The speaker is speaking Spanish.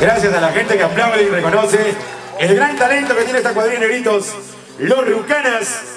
Gracias a la gente que aplaude y reconoce el gran talento que tiene esta cuadrilla de negritos, los Rucanas.